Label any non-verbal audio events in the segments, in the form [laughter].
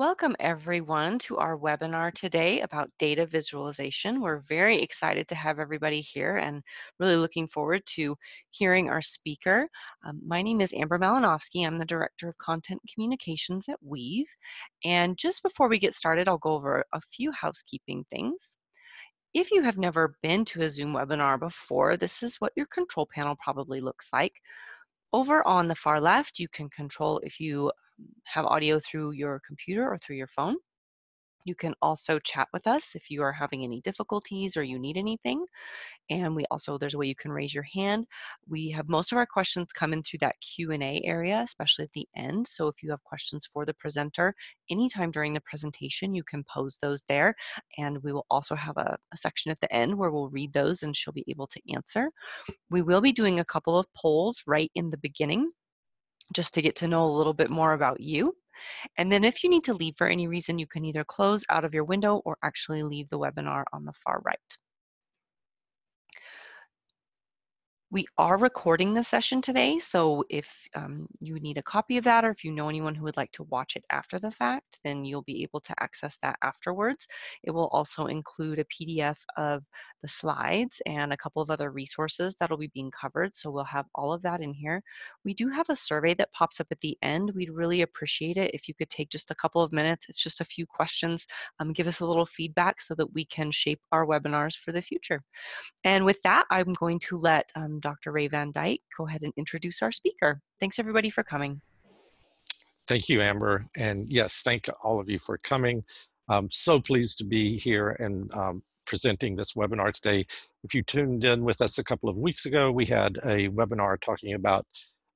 Welcome everyone to our webinar today about data visualization. We're very excited to have everybody here and really looking forward to hearing our speaker. Um, my name is Amber Malinowski. I'm the Director of Content Communications at Weave. And just before we get started, I'll go over a few housekeeping things. If you have never been to a Zoom webinar before, this is what your control panel probably looks like. Over on the far left, you can control if you um, have audio through your computer or through your phone. You can also chat with us if you are having any difficulties or you need anything. And we also, there's a way you can raise your hand. We have most of our questions come in through that Q&A area, especially at the end. So if you have questions for the presenter, anytime during the presentation, you can pose those there. And we will also have a, a section at the end where we'll read those and she'll be able to answer. We will be doing a couple of polls right in the beginning just to get to know a little bit more about you. And then if you need to leave for any reason, you can either close out of your window or actually leave the webinar on the far right. We are recording the session today, so if um, you need a copy of that or if you know anyone who would like to watch it after the fact, then you'll be able to access that afterwards. It will also include a PDF of the slides and a couple of other resources that'll be being covered, so we'll have all of that in here. We do have a survey that pops up at the end. We'd really appreciate it if you could take just a couple of minutes. It's just a few questions. Um, give us a little feedback so that we can shape our webinars for the future. And with that, I'm going to let um, Dr. Ray Van Dyke go ahead and introduce our speaker. Thanks everybody for coming. Thank you, Amber. And yes, thank all of you for coming. I'm so pleased to be here and um, presenting this webinar today. If you tuned in with us a couple of weeks ago, we had a webinar talking about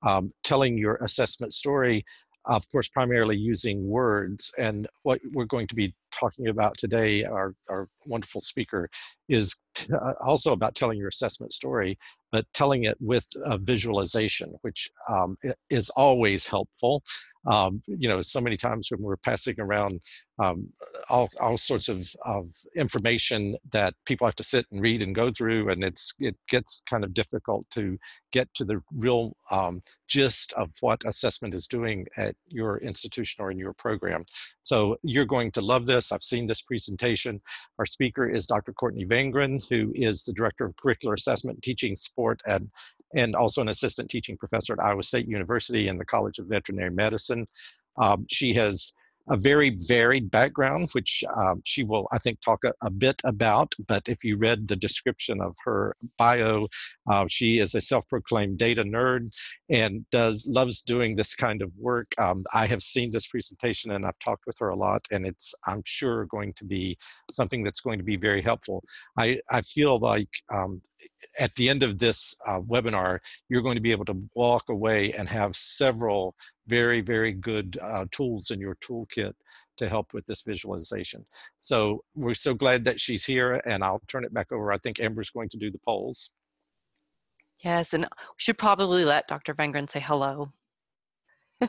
um, telling your assessment story, of course, primarily using words. And what we're going to be talking about today, our, our wonderful speaker, is uh, also about telling your assessment story, but telling it with a visualization, which um, is always helpful. Um, you know, so many times when we're passing around um, all, all sorts of, of information that people have to sit and read and go through, and it's it gets kind of difficult to get to the real um, gist of what assessment is doing at your institution or in your program. So you're going to love this. I've seen this presentation. Our speaker is Dr. Courtney Vengrin, who is the Director of Curricular Assessment and Teaching Sport and, and also an assistant teaching professor at Iowa State University and the College of Veterinary Medicine. Um, she has a very varied background, which um, she will, I think, talk a, a, bit about. But if you read the description of her bio, uh, she is a self-proclaimed data nerd and does loves doing this kind of work. Um, I have seen this presentation and I've talked with her a lot, and it's I'm sure going to be something that's going to be very helpful. I I feel like um, at the end of this uh, webinar, you're going to be able to walk away and have several very, very good uh, tools in your toolkit to help with this visualization. So we're so glad that she's here and I'll turn it back over. I think Amber's going to do the polls. Yes, and we should probably let Dr. Vengrin say hello. [laughs]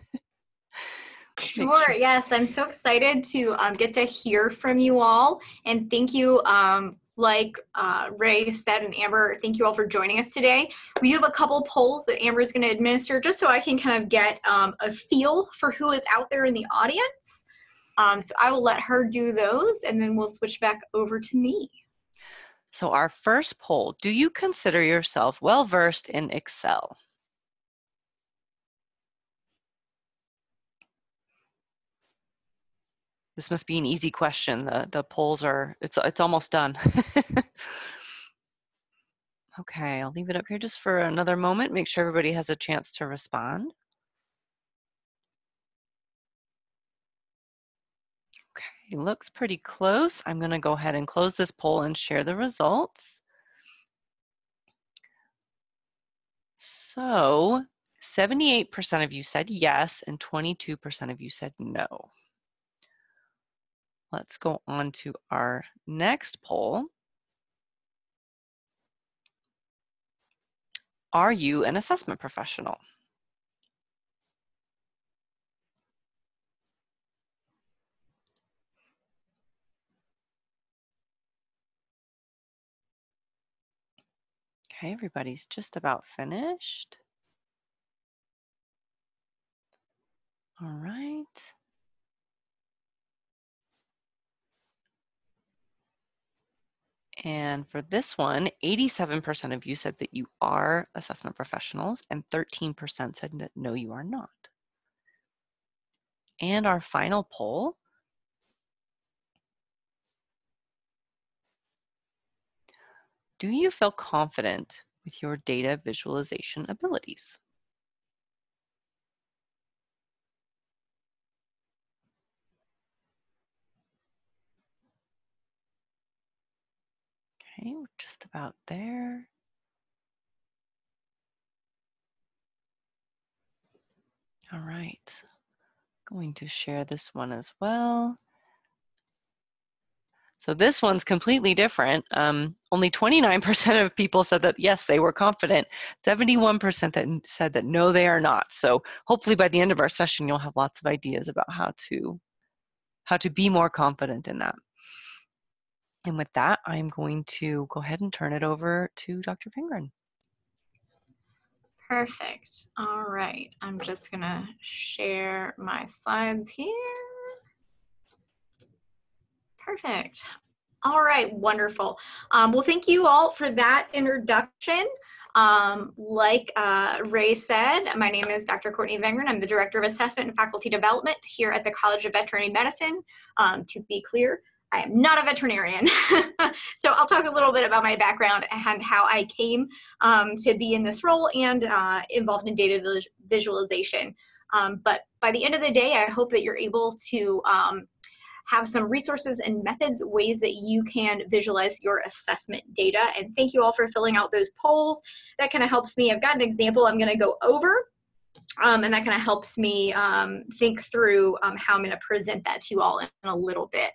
Sure, yes. I'm so excited to um, get to hear from you all. And thank you um, like uh, Ray said and Amber, thank you all for joining us today. We have a couple polls that Amber is going to administer just so I can kind of get um, a feel for who is out there in the audience. Um, so I will let her do those and then we'll switch back over to me. So our first poll, do you consider yourself well-versed in Excel? This must be an easy question. The, the polls are, it's, it's almost done. [laughs] okay, I'll leave it up here just for another moment. Make sure everybody has a chance to respond. Okay, looks pretty close. I'm gonna go ahead and close this poll and share the results. So 78% of you said yes and 22% of you said no. Let's go on to our next poll. Are you an assessment professional? Okay, everybody's just about finished. All right. And for this one, 87% of you said that you are assessment professionals and 13% said that no, you are not. And our final poll, do you feel confident with your data visualization abilities? Okay, we're just about there. All right, going to share this one as well. So this one's completely different. Um, only 29% of people said that yes, they were confident. 71% that said that no, they are not. So hopefully by the end of our session, you'll have lots of ideas about how to how to be more confident in that. And with that, I'm going to go ahead and turn it over to Dr. Vengrin. Perfect. All right. I'm just going to share my slides here. Perfect. All right, wonderful. Um, well, thank you all for that introduction. Um, like uh, Ray said, my name is Dr. Courtney Vengrin. I'm the Director of Assessment and Faculty Development here at the College of Veterinary Medicine. Um, to be clear, I am not a veterinarian. [laughs] so I'll talk a little bit about my background and how I came um, to be in this role and uh, involved in data visualization. Um, but by the end of the day, I hope that you're able to um, have some resources and methods, ways that you can visualize your assessment data. And thank you all for filling out those polls. That kind of helps me. I've got an example I'm going to go over. Um, and that kind of helps me um, think through um, how I'm going to present that to you all in a little bit.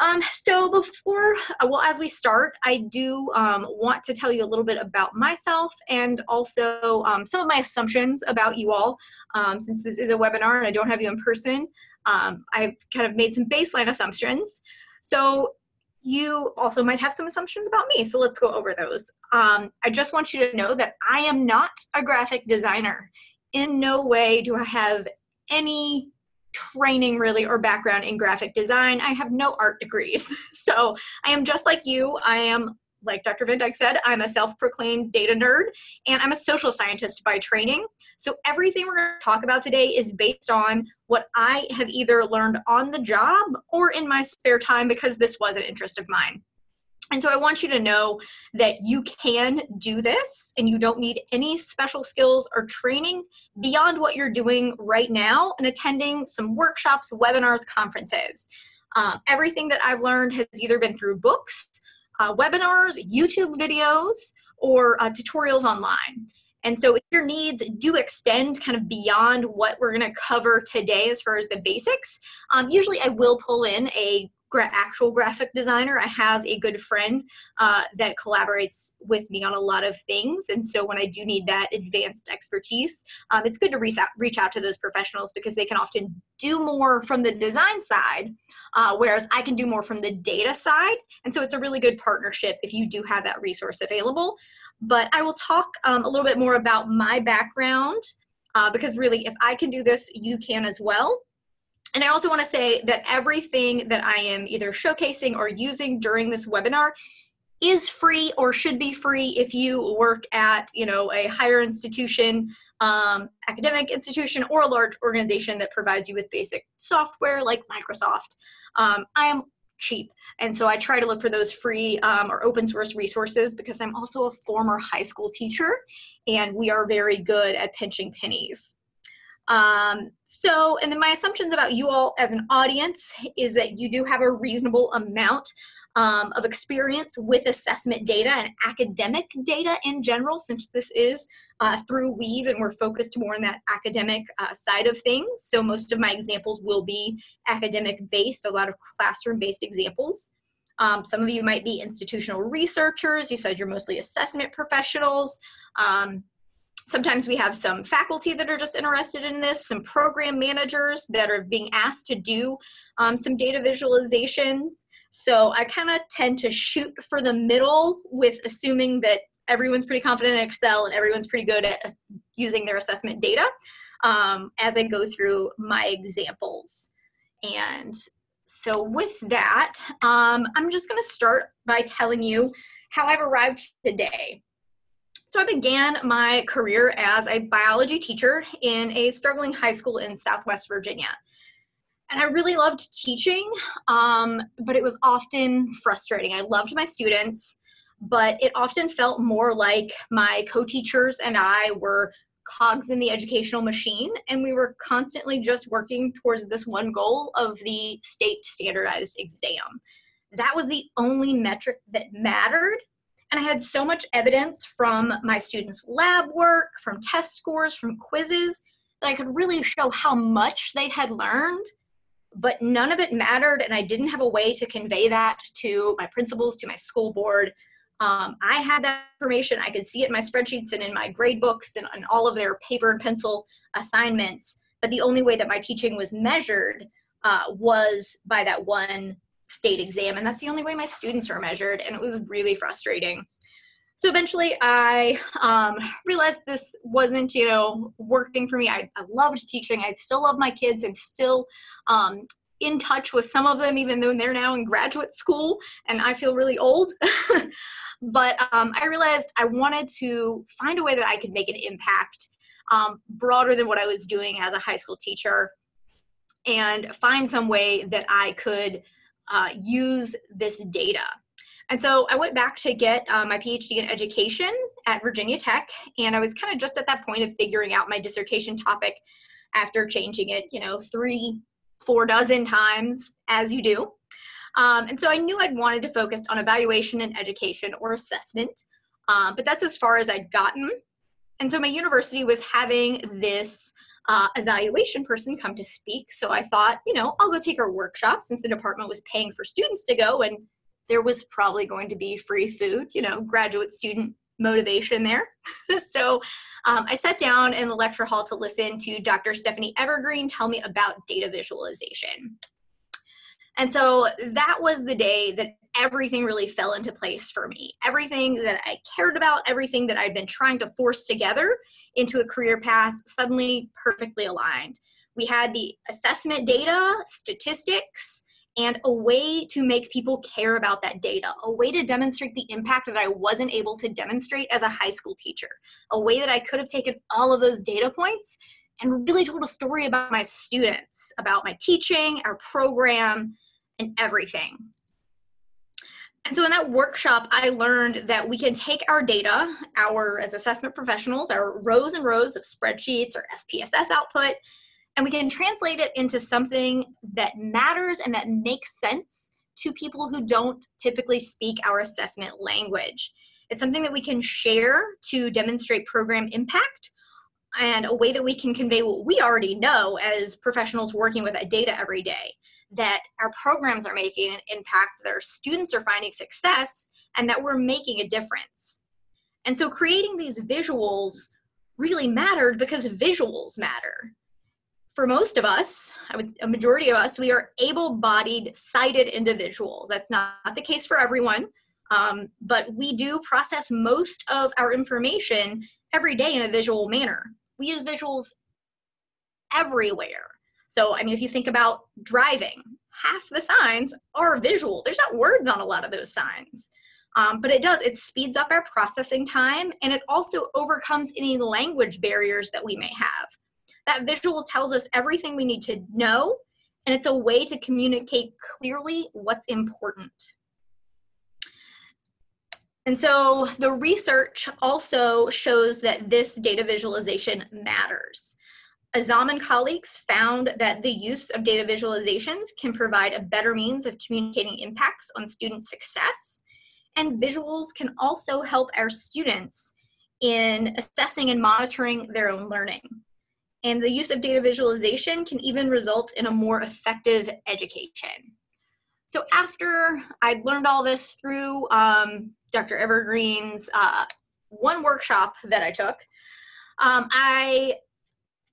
Um, so before, uh, well, as we start, I do um, want to tell you a little bit about myself and also um, some of my assumptions about you all. Um, since this is a webinar and I don't have you in person, um, I've kind of made some baseline assumptions. So you also might have some assumptions about me. So let's go over those. Um, I just want you to know that I am not a graphic designer. In no way do I have any training really or background in graphic design. I have no art degrees. [laughs] so I am just like you. I am, like Dr. Van Dyke said, I'm a self proclaimed data nerd and I'm a social scientist by training. So everything we're going to talk about today is based on what I have either learned on the job or in my spare time because this was an interest of mine. And so I want you to know that you can do this and you don't need any special skills or training beyond what you're doing right now and attending some workshops, webinars, conferences. Um, everything that I've learned has either been through books, uh, webinars, YouTube videos, or uh, tutorials online. And so if your needs do extend kind of beyond what we're going to cover today as far as the basics, um, usually I will pull in a gra- actual graphic designer. I have a good friend uh, that collaborates with me on a lot of things, and so when I do need that advanced expertise, um, it's good to reach out, reach out to those professionals because they can often do more from the design side, uh, whereas I can do more from the data side. And so it's a really good partnership if you do have that resource available. But I will talk um, a little bit more about my background. Uh, because really, if I can do this, you can as well. And I also want to say that everything that I am either showcasing or using during this webinar is free or should be free if you work at you know a higher institution um, academic institution or a large organization that provides you with basic software like microsoft. Um, i am cheap and so i try to look for those free um, or open source resources because i'm also a former high school teacher and we are very good at pinching pennies um, so, and then my assumptions about you all as an audience is that you do have a reasonable amount um, of experience with assessment data and academic data in general, since this is uh, through Weave and we're focused more on that academic uh, side of things. So, most of my examples will be academic based, a lot of classroom based examples. Um, some of you might be institutional researchers. You said you're mostly assessment professionals. Um, sometimes we have some faculty that are just interested in this, some program managers that are being asked to do um, some data visualizations. So I kind of tend to shoot for the middle with assuming that everyone's pretty confident in Excel and everyone's pretty good at using their assessment data um, as I go through my examples. And so with that, um, I'm just going to start by telling you how I've arrived today. So I began my career as a biology teacher in a struggling high school in Southwest Virginia. And I really loved teaching, um, but it was often frustrating. I loved my students, but it often felt more like my co teachers and I were cogs in the educational machine, and we were constantly just working towards this one goal of the state standardized exam. That was the only metric that mattered. And I had so much evidence from my students' lab work, from test scores, from quizzes, that I could really show how much they had learned but none of it mattered and i didn't have a way to convey that to my principals to my school board. Um, i had that information. I could see it in my spreadsheets and in my grade books and, and all of their paper and pencil assignments. But the only way that my teaching was measured uh, was by that one state exam and that's the only way my students were measured and it was really frustrating. So eventually i um, realized this wasn't you know working for me. I, I, loved teaching. I still love my kids i'm still um, in touch with some of them even though they're now in graduate school and i feel really old. [laughs] But um, i realized i wanted to find a way that i could make an impact um, broader than what i was doing as a high school teacher and find some way that i could uh, use this data and so I went back to get uh, my PhD in education at Virginia Tech, and I was kind of just at that point of figuring out my dissertation topic after changing it, you know, three, four dozen times, as you do. Um, and so I knew I'd wanted to focus on evaluation and education or assessment, uh, but that's as far as I'd gotten. And so my university was having this uh, evaluation person come to speak. So I thought, you know, I'll go take her workshop since the department was paying for students to go and there was probably going to be free food, you know, graduate student motivation there. [laughs] so um, I sat down in the lecture hall to listen to Dr. Stephanie Evergreen tell me about data visualization. And so that was the day that everything really fell into place for me. Everything that I cared about, everything that I'd been trying to force together into a career path suddenly perfectly aligned. We had the assessment data, statistics, and a way to make people care about that data, a way to demonstrate the impact that I wasn't able to demonstrate as a high school teacher, a way that I could have taken all of those data points and really told a story about my students, about my teaching, our program, and everything. And so in that workshop, I learned that we can take our data, our as assessment professionals, our rows and rows of spreadsheets or SPSS output, and we can translate it into something that matters and that makes sense to people who don't typically speak our assessment language. It's something that we can share to demonstrate program impact and a way that we can convey what we already know as professionals working with that data every day that our programs are making an impact, that our students are finding success, and that we're making a difference. And so creating these visuals really mattered because visuals matter for most of us, I would a majority of us, we are able-bodied, sighted individuals. That's not, the case for everyone, um, but we do process most of our information every day in a visual manner. We use visuals everywhere. So, I mean, if you think about driving, half the signs are visual. There's not words on a lot of those signs. Um, but it does, it speeds up our processing time and it also overcomes any language barriers that we may have. That visual tells us everything we need to know, and it's a way to communicate clearly what's important. And so the research also shows that this data visualization matters. Azam and colleagues found that the use of data visualizations can provide a better means of communicating impacts on student success. And visuals can also help our students in assessing and monitoring their own learning. And the use of data visualization can even result in a more effective education. So after I'd learned all this through um, Dr. Evergreen's uh, one workshop that I took, um, I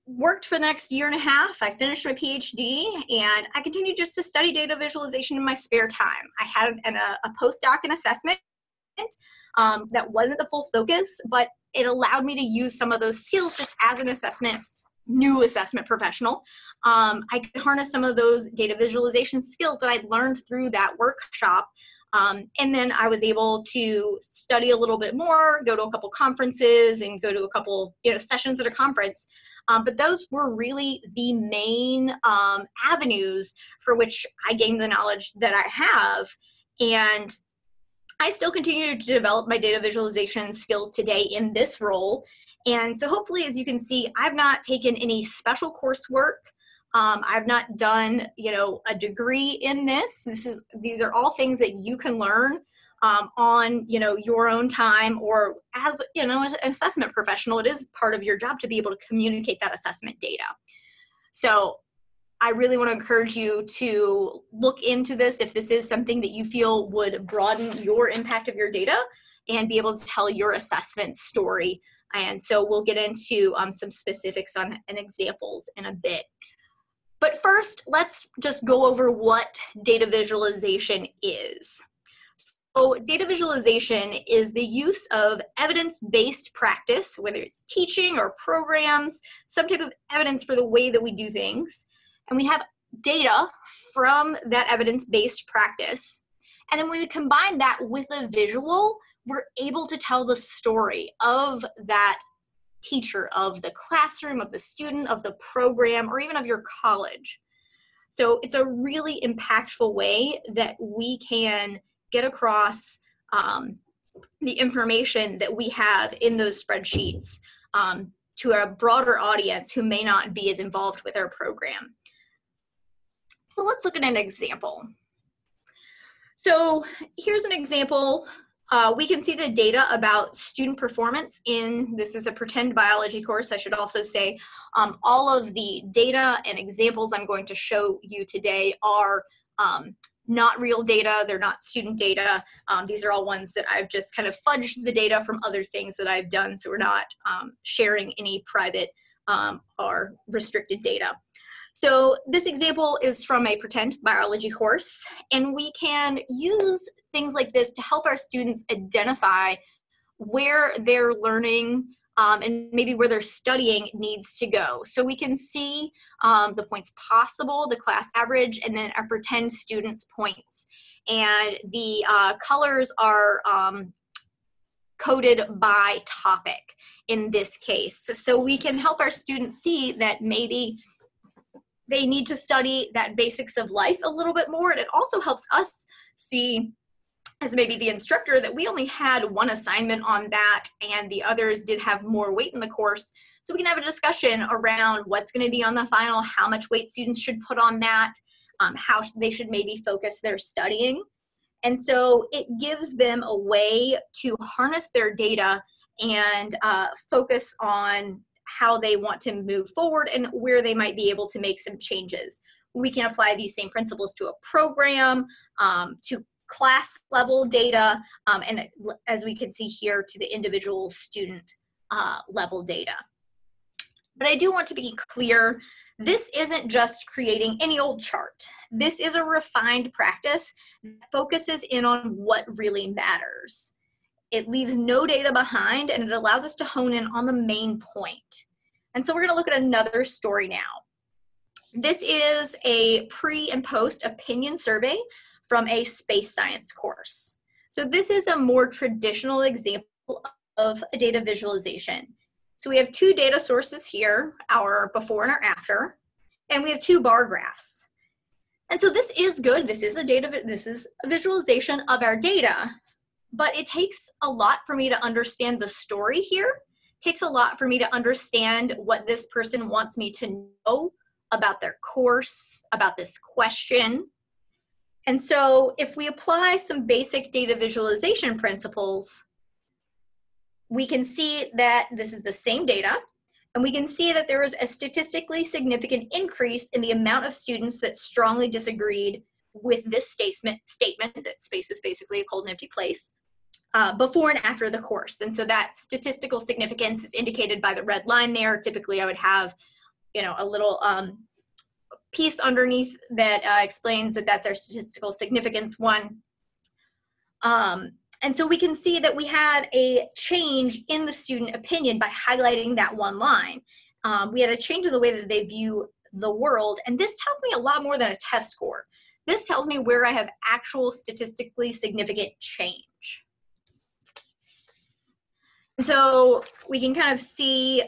worked for the next year and a half. I finished my PhD and I continued just to study data visualization in my spare time. I had an, a, a postdoc in assessment um, that wasn't the full focus, but it allowed me to use some of those skills just as an assessment new assessment professional, um, I could harness some of those data visualization skills that I learned through that workshop. Um, and then I was able to study a little bit more, go to a couple conferences, and go to a couple you know sessions at a conference. Um, but those were really the main um, avenues for which I gained the knowledge that I have. And I still continue to develop my data visualization skills today in this role. And so hopefully, as you can see, I've not taken any special coursework. Um, I've not done, you know, a degree in this. This is these are all things that you can learn um, on, you know, your own time or as, you know, an assessment professional. It is part of your job to be able to communicate that assessment data. So I really want to encourage you to look into this if this is something that you feel would broaden your impact of your data and be able to tell your assessment story. And so we'll get into um, some specifics on and examples in a bit. But first, let's just go over what data visualization is. So, data visualization is the use of evidence based practice, whether it's teaching or programs, some type of evidence for the way that we do things, and we have data from that evidence based practice. And then when we combine that with a visual, we're able to tell the story of that teacher, of the classroom, of the student, of the program, or even of your college. So it's a really impactful way that we can get across um, the information that we have in those spreadsheets um, to a broader audience who may not be as involved with our program. So let's look at an example. So here's an example. Uh, we can see the data about student performance in, this is a pretend biology course, I should also say. Um, all of the data and examples I'm going to show you today are um, not real data, they're not student data. Um, these are all ones that I've just kind of fudged the data from other things that I've done, so we're not um, sharing any private um, or restricted data. So this example is from a pretend biology course, and we can use things like this to help our students identify where they're learning um, and maybe where they're studying needs to go. So we can see um, the points possible, the class average, and then our pretend students' points. And the uh, colors are um, coded by topic in this case. So we can help our students see that maybe they need to study that basics of life a little bit more. And it also helps us see as maybe the instructor that we only had one assignment on that and the others did have more weight in the course. So we can have a discussion around what's going to be on the final, how much weight students should put on that, um, how they should maybe focus their studying. And so it gives them a way to harness their data and uh, focus on how they want to move forward and where they might be able to make some changes. We can apply these same principles to a program, um, to class level data, um, and as we can see here, to the individual student uh, level data. But I do want to be clear, this isn't just creating any old chart. This is a refined practice that focuses in on what really matters. It leaves no data behind and it allows us to hone in on the main point. And so we're going to look at another story now. This is a pre and post opinion survey from a space science course. So this is a more traditional example of a data visualization. So we have two data sources here, our before and our after, and we have two bar graphs. And so this is good. This is a data, this is a visualization of our data, but it takes a lot for me to understand the story here. It takes a lot for me to understand what this person wants me to know about their course, about this question. And so if we apply some basic data visualization principles, we can see that this is the same data, and we can see that there was a statistically significant increase in the amount of students that strongly disagreed with this statement, statement that space is basically a cold and empty place uh, before and after the course. And so that statistical significance is indicated by the red line there. Typically I would have, you know, a little um, piece underneath that uh, explains that that's our statistical significance one. Um, and so we can see that we had a change in the student opinion by highlighting that one line. um, we had a change in the way that they view the world. And this tells me a lot more than a test score. This tells me where I have actual statistically significant change. So we can kind of see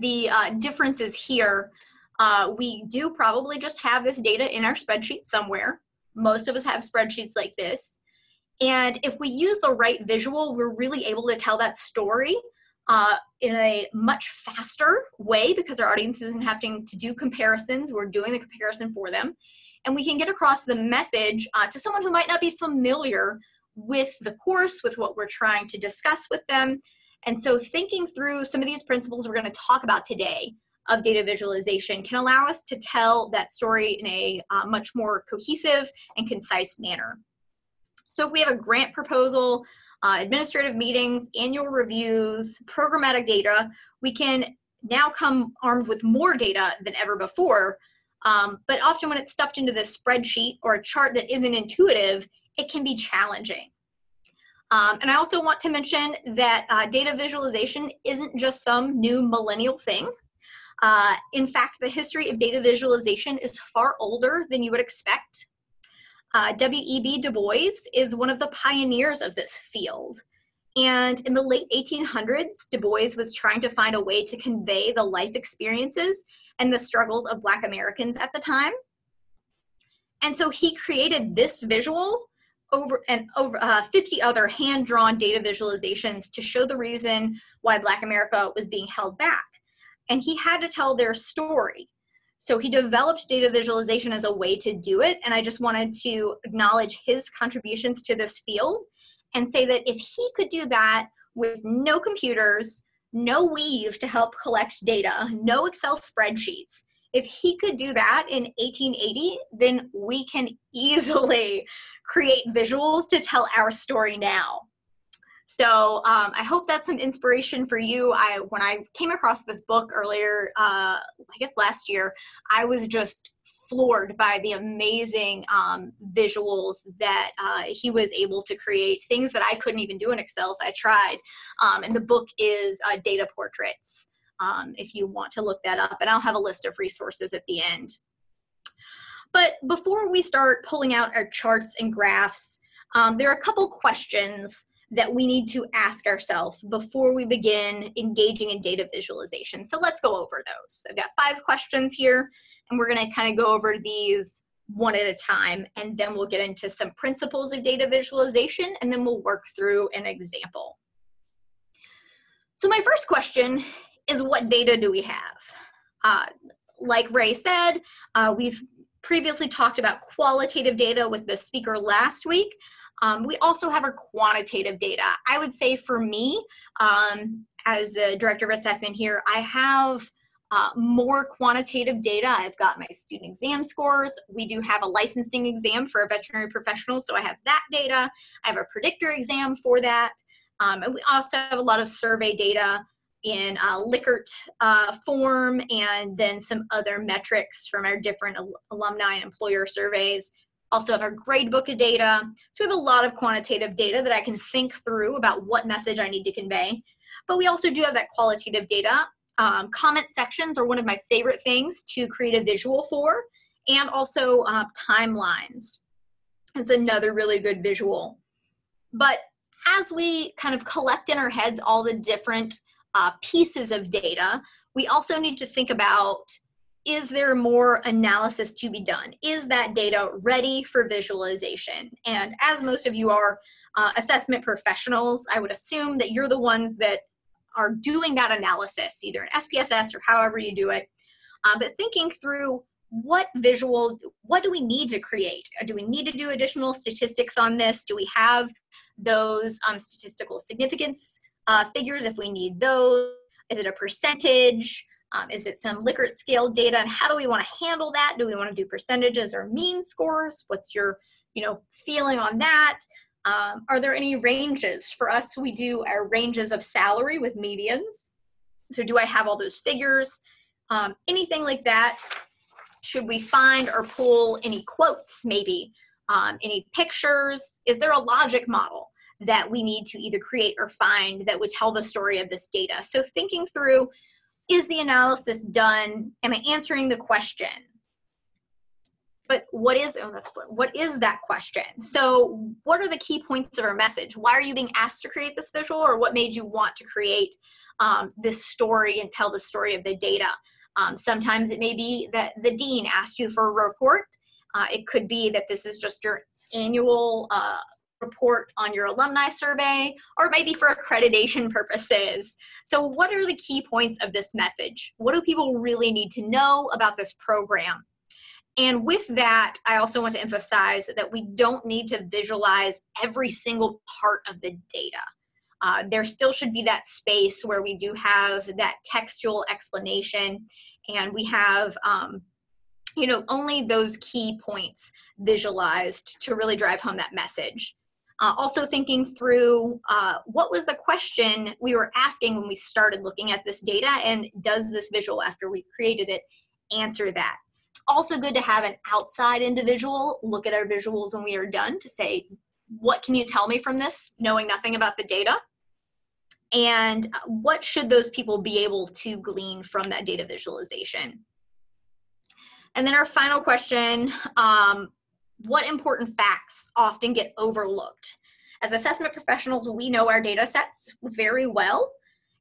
the uh, differences here. Uh, we do probably just have this data in our spreadsheet somewhere. Most of us have spreadsheets like this. And if we use the right visual, we're really able to tell that story uh, in a much faster way because our audience isn't having to do comparisons. We're doing the comparison for them. And we can get across the message uh, to someone who might not be familiar with the course, with what we're trying to discuss with them. And so thinking through some of these principles we're going to talk about today of data visualization can allow us to tell that story in a uh, much more cohesive and concise manner. So if we have a grant proposal, uh, administrative meetings, annual reviews, programmatic data, we can now come armed with more data than ever before. Um, but often when it's stuffed into this spreadsheet or a chart that isn't intuitive, it can be challenging. Um, and I also want to mention that uh, data visualization isn't just some new millennial thing. Uh, in fact, the history of data visualization is far older than you would expect. Uh, W.E.B. Du Bois is one of the pioneers of this field. And in the late 1800s, Du Bois was trying to find a way to convey the life experiences and the struggles of Black Americans at the time. And so he created this visual over and over uh, 50 other hand-drawn data visualizations to show the reason why Black America was being held back. And he had to tell their story. So he developed data visualization as a way to do it. And I just wanted to acknowledge his contributions to this field and say that if he could do that with no computers, no Weave to help collect data, no Excel spreadsheets, if he could do that in 1880, then we can easily create visuals to tell our story now. So um, I hope that's some inspiration for you. I when I came across this book earlier, uh, I guess last year, I was just floored by the amazing um, visuals that uh, he was able to create. Things that I couldn't even do in Excel if I tried. Um, and the book is uh, Data Portraits. Um, if you want to look that up, and I'll have a list of resources at the end. But before we start pulling out our charts and graphs, um, there are a couple questions that we need to ask ourselves before we begin engaging in data visualization. So let's go over those. I've got five questions here, and we're going to kind of go over these one at a time, and then we'll get into some principles of data visualization, and then we'll work through an example. So my first question is what data do we have? Uh, like Ray said, uh, we've previously talked about qualitative data with the speaker last week. Um, we also have our quantitative data. I would say for me, um, as the director of assessment here, I have uh, more quantitative data. I've got my student exam scores. We do have a licensing exam for a veterinary professional, so I have that data. I have a predictor exam for that. Um, and we also have a lot of survey data in uh, Likert uh, form and then some other metrics from our different al alumni and employer surveys also have our gradebook of data. So we have a lot of quantitative data that I can think through about what message I need to convey. But we also do have that qualitative data. Um, comment sections are one of my favorite things to create a visual for, and also uh, timelines. It's another really good visual. But as we kind of collect in our heads all the different uh, pieces of data, we also need to think about is there more analysis to be done? Is that data ready for visualization? And as most of you are uh, assessment professionals, I would assume that you're the ones that are doing that analysis, either in SPSS or however you do it. Uh, but thinking through what visual, what do we need to create? Do we need to do additional statistics on this? Do we have those um, statistical significance uh, figures if we need those? Is it a percentage? Um, is it some Likert scale data and how do we want to handle that? Do we want to do percentages or mean scores? What's your you know feeling on that? Um, are there any ranges? For us, we do our ranges of salary with medians. So do I have all those figures? Um, anything like that? Should we find or pull any quotes maybe? Um, any pictures? Is there a logic model that we need to either create or find that would tell the story of this data? So thinking through is the analysis done? Am I answering the question? But what is oh, that's what is that question? So, what are the key points of our message? Why are you being asked to create this visual, or what made you want to create um, this story and tell the story of the data? Um, sometimes it may be that the dean asked you for a report. Uh, it could be that this is just your annual uh, report on your alumni survey, or maybe for accreditation purposes. So, what are the key points of this message? What do people really need to know about this program? And with that, I also want to emphasize that we don't need to visualize every single part of the data. Uh, there still should be that space where we do have that textual explanation and we have um, you know only those key points visualized to really drive home that message uh, also thinking through uh, what was the question we were asking when we started looking at this data and does this visual after we created it answer that? Also good to have an outside individual look at our visuals when we are done to say, what can you tell me from this, knowing nothing about the data? And uh, what should those people be able to glean from that data visualization? And then our final question, um, what important facts often get overlooked. As assessment professionals, we know our data sets very well.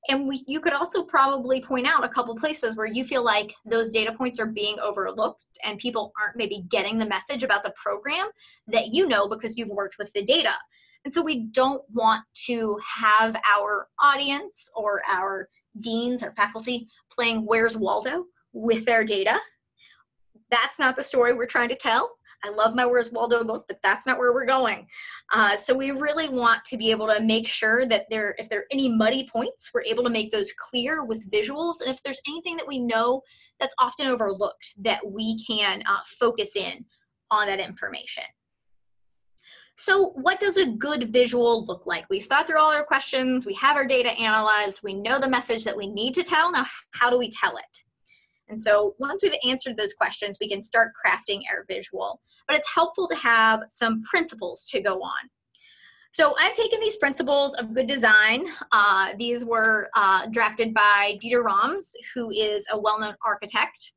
And we, you could also probably point out a couple places where you feel like those data points are being overlooked and people aren't maybe getting the message about the program that you know because you've worked with the data. And so we don't want to have our audience or our deans or faculty playing Where's Waldo with their data. That's not the story we're trying to tell. I love my Where's Waldo book, but that's not where we're going. Uh, so we really want to be able to make sure that there, if there are any muddy points, we're able to make those clear with visuals. And if there's anything that we know that's often overlooked, that we can uh, focus in on that information. So what does a good visual look like? We've thought through all our questions, we have our data analyzed, we know the message that we need to tell. Now, how do we tell it? And so once we've answered those questions, we can start crafting our visual. But it's helpful to have some principles to go on. So I've taken these principles of good design. Uh, these were uh, drafted by Dieter Rams, who is a well-known architect.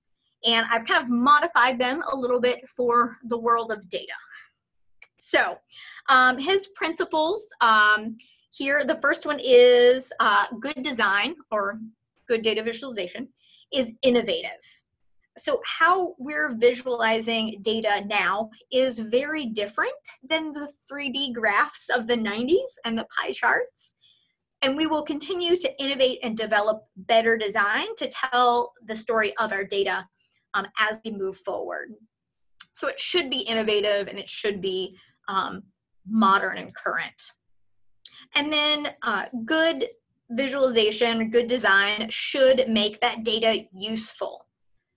And I've kind of modified them a little bit for the world of data. So um, his principles um, here, the first one is uh, good design or good data visualization is innovative. So, how we're visualizing data now is very different than the 3D graphs of the 90s and the pie charts. And we will continue to innovate and develop better design to tell the story of our data um, as we move forward. So, it should be innovative and it should be um, modern and current. And then uh, good visualization, good design should make that data useful.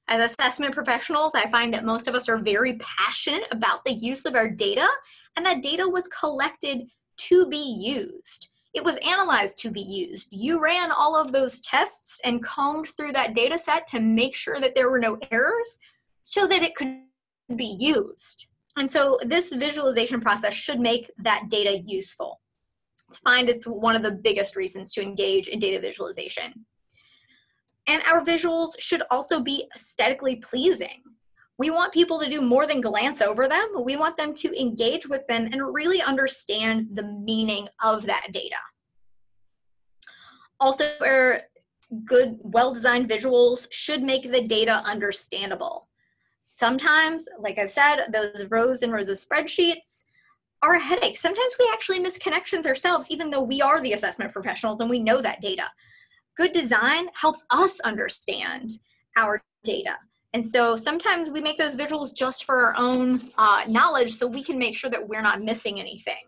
As assessment professionals, I find that most of us are very passionate about the use of our data, and that data was collected to be used. It was analyzed to be used. You ran all of those tests and combed through that data set to make sure that there were no errors so that it could be used. And so this visualization process should make that data useful find it's one of the biggest reasons to engage in data visualization. And our visuals should also be aesthetically pleasing. We want people to do more than glance over them. We want them to engage with them and really understand the meaning of that data. Also, good, well-designed visuals should make the data understandable. Sometimes, like I've said, those rows and rows of spreadsheets, are a headache. Sometimes we actually miss connections ourselves, even though we are the assessment professionals and we know that data. Good design helps us understand our data. And so sometimes we make those visuals just for our own uh, knowledge so we can make sure that we're not missing anything.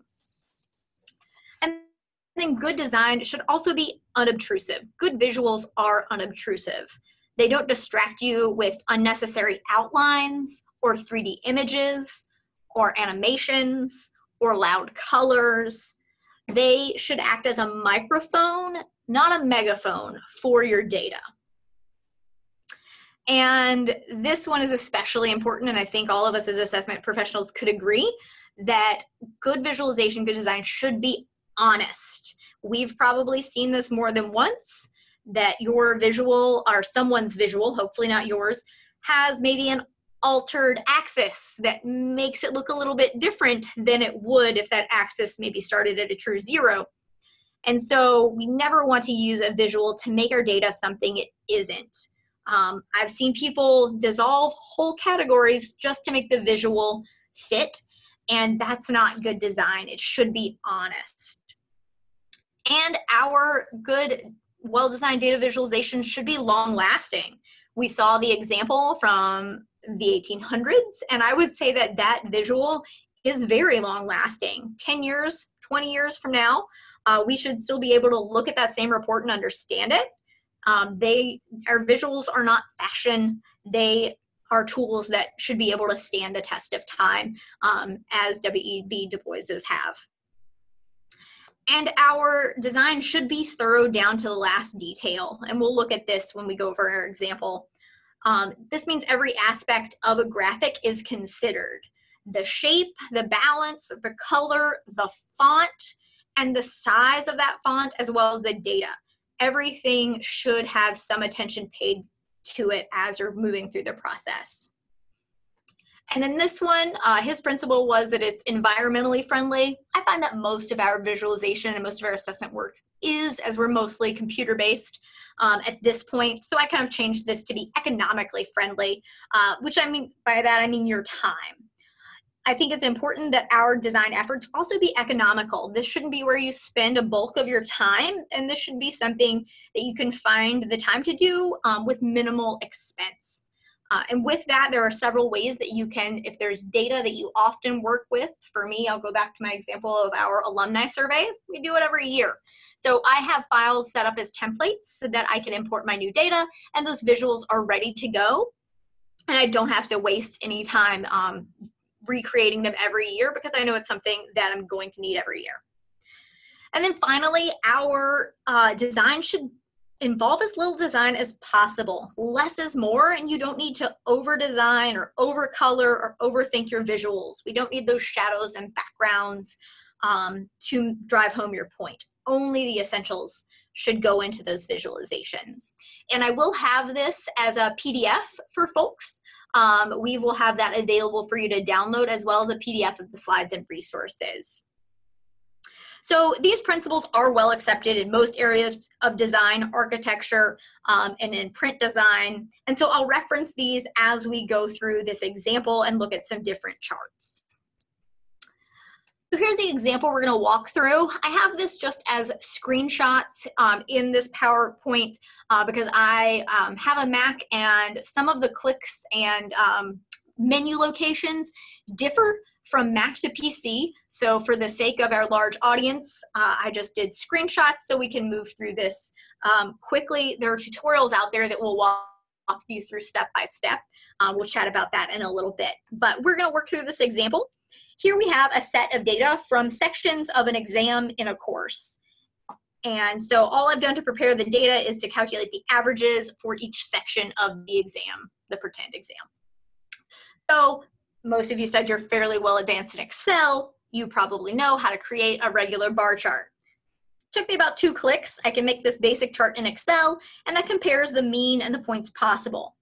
And then good design should also be unobtrusive. Good visuals are unobtrusive. They don't distract you with unnecessary outlines or 3D images or animations or loud colors. They should act as a microphone, not a megaphone, for your data. And this one is especially important, and I think all of us as assessment professionals could agree that good visualization, good design should be honest. We've probably seen this more than once that your visual or someone's visual, hopefully not yours, has maybe an altered axis that makes it look a little bit different than it would if that axis maybe started at a true zero. And so we never want to use a visual to make our data something it isn't. Um, I've seen people dissolve whole categories just to make the visual fit, and that's not good design. It should be honest. And our good, well designed data visualization should be long lasting. We saw the example from the 1800s, and I would say that that visual is very long lasting. 10 years, 20 years from now, uh, we should still be able to look at that same report and understand it. Um, they, our visuals are not fashion. They are tools that should be able to stand the test of time, um, as W.E.B. Du Bois's have. And our design should be thorough down to the last detail. And we'll look at this when we go over our example. Um, this means every aspect of a graphic is considered. The shape, the balance, the color, the font, and the size of that font, as well as the data. Everything should have some attention paid to it as you're moving through the process. And then this one, uh, his principle was that it's environmentally friendly. I find that most of our visualization and most of our assessment work is, as we're mostly computer based um, at this point. So I kind of changed this to be economically friendly, uh, which I mean by that, I mean your time. I think it's important that our design efforts also be economical. This shouldn't be where you spend a bulk of your time, and this should be something that you can find the time to do um, with minimal expense. Uh, and with that, there are several ways that you can, if there's data that you often work with, for me, I'll go back to my example of our alumni surveys. We do it every year. So I have files set up as templates so that I can import my new data, and those visuals are ready to go. And I don't have to waste any time um, recreating them every year because I know it's something that I'm going to need every year. And then finally, our uh, design should involve as little design as possible. Less is more, and you don't need to over design or over color or overthink your visuals. We don't need those shadows and backgrounds um, to drive home your point. Only the essentials should go into those visualizations. And I will have this as a PDF for folks. Um, we will have that available for you to download as well as a PDF of the slides and resources. So these principles are well accepted in most areas of design, architecture, um, and in print design. And so I'll reference these as we go through this example and look at some different charts. So here's the example we're going to walk through. I have this just as screenshots um, in this PowerPoint uh, because I um, have a Mac and some of the clicks and um, menu locations differ from Mac to PC. So for the sake of our large audience, uh, I just did screenshots so we can move through this um, quickly. There are tutorials out there that will walk you through step by step. Um, we'll chat about that in a little bit. But we're going to work through this example. Here we have a set of data from sections of an exam in a course. And so all I've done to prepare the data is to calculate the averages for each section of the exam, the pretend exam. So most of you said you're fairly well advanced in Excel. You probably know how to create a regular bar chart. Took me about two clicks. I can make this basic chart in Excel, and that compares the mean and the points possible.